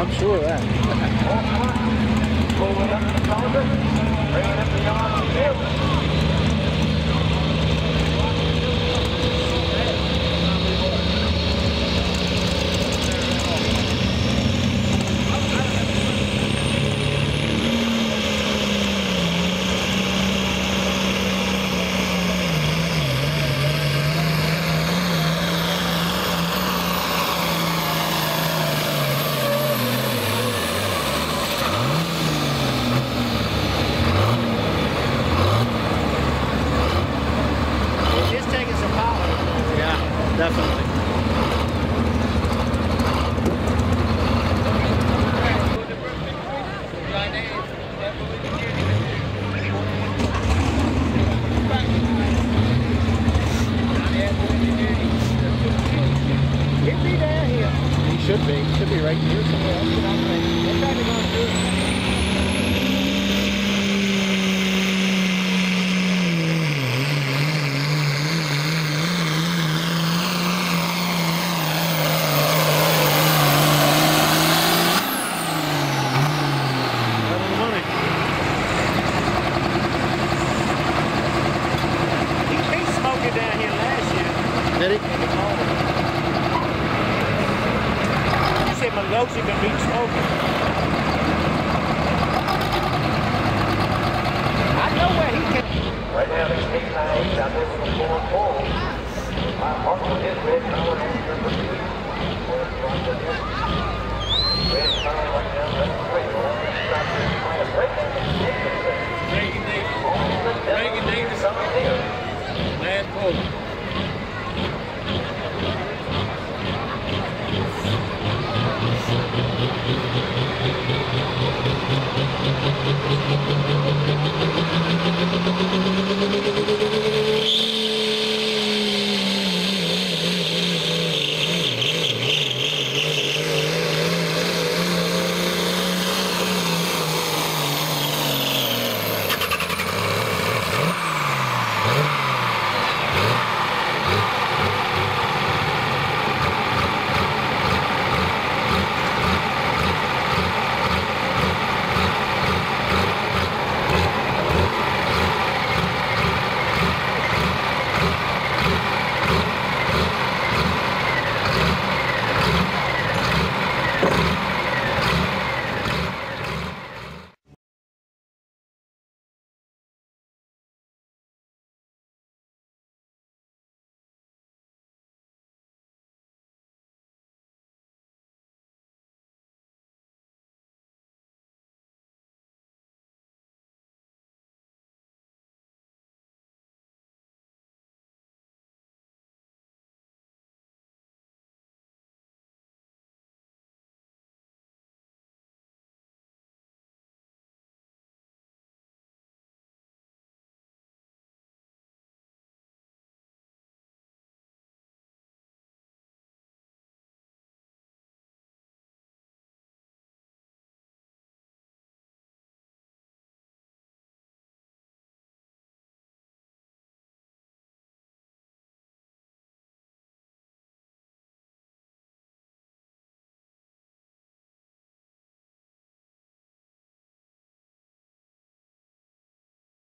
I'm sure of that. be right here somewhere else. Keep smoking. I know where he can. Right now, there's eight lines out there for the four poles. Thank you.